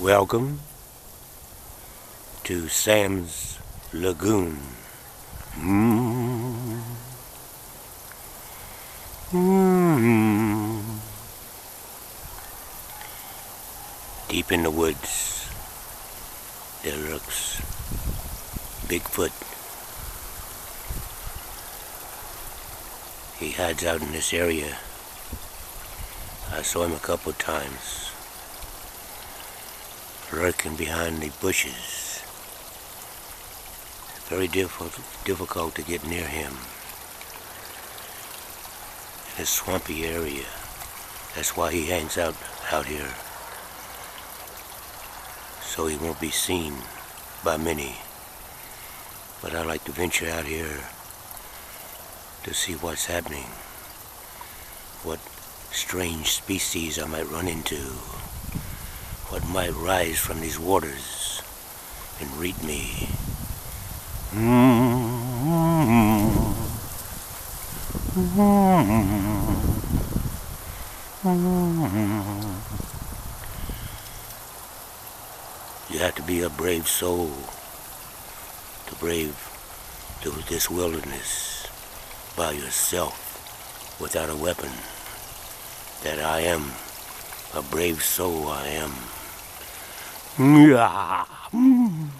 Welcome to Sam's Lagoon. Mm. Mm. Deep in the woods, there lurks Bigfoot. He hides out in this area. I saw him a couple times lurking behind the bushes. Very difficult, difficult to get near him. In a swampy area. That's why he hangs out out here. So he won't be seen by many. But I like to venture out here to see what's happening. What strange species I might run into. What might rise from these waters and greet me. You have to be a brave soul to brave through this wilderness by yourself without a weapon. That I am a brave soul I am. うわうん。